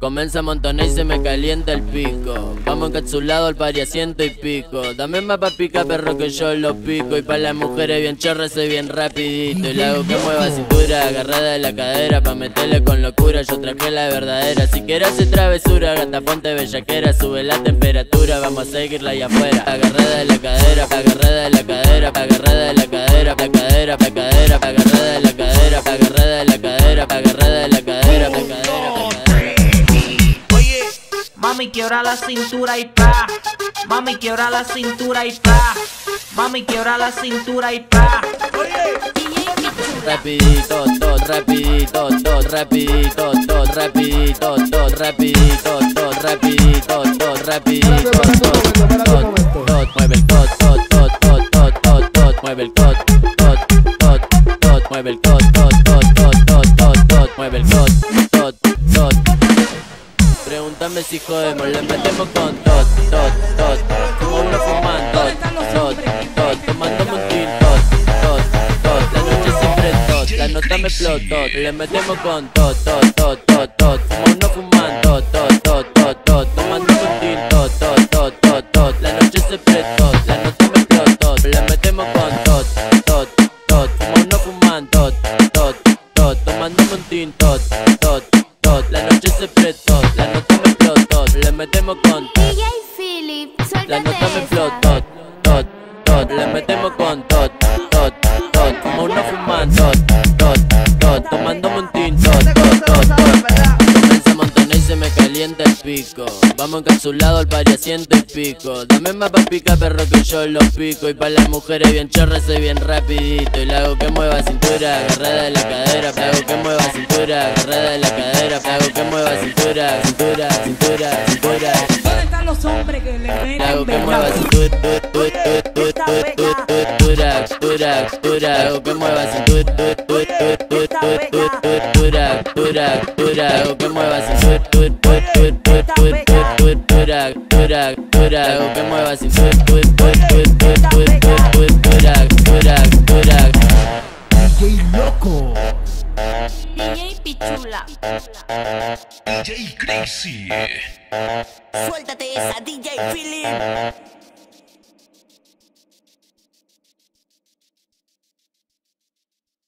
Comienza a montonar y se me calienta el pico. Vamos encapsulado al pari a ciento y pico. Dame más pa' pica, perro, que yo lo pico. Y pa' las mujeres bien chorras soy bien rapidito. Y le hago que mueva cintura, agarrada de la cadera. Pa' meterle con locura, yo traje la verdadera. Si quieres hacer travesura, gata fuente bellaquera. Sube la temperatura, vamos a seguirla ahí afuera. Agarrada de la cadera, agarrada de la cadera, agarrada de la cadera, pa' cadera, pa' cadera, Mami quiebra la cintura y pa. Mami quiebra la cintura y pa. Mami quiebra la cintura y pa. Rapidito, todo, rapidito, todo, rapidito, todo, rapidito, todo, rapidito, todo, rapidito, todo, rapidito, todo, todo, mueve el tot, tot, tot, tot, tot, tot, mueve el tot, tot, tot, tot, mueve el tot, Pregúntame si jodemos, le metemos con tot, tot, tot, como uno fumando, tot, tot, tomándome un tot, tot, tot, la noche siempre tot, la nota me explotó, le metemos con tot, tot, tot, tot, tot, como uno fumando, tot, tot, tot, tot, tomándome un tot, tot, tot, tot, la noche siempre tot, la nota me explotó, le metemos con tot, tot, tot, como uno fumando, tot, tot, un tot, tot, tot, la me esa. explotó, tot, tot, le metemos con tot, tot, tot, como uno fumando, tot, tot, tomándome un tin, tot, tot, tot, tot. Montonar y se me calienta el pico. Vamos encapsulado al pari a ciento y pico. Dame más pa' pica, perro, que yo lo pico. Y pa' las mujeres bien chorras soy bien rapidito. Y le hago que mueva cintura, agarrada de la cadera. Le hago que mueva cintura, agarrada de la cadera. Le hago que mueva cintura, cintura, cintura, cintura. ¿Dónde están los hombres que le meten cintura, cintura, cintura, cintura. Le hago que mueva cintura, cintura, cintura, cintura. Le hago que mueva cintura, cintura, cintura, cintura. Le hago que mueva cintura, cintura, cintura, cintura. DJ Loco. DJ Pichula. DJ Crazy. Suéltate esa DJ Philip.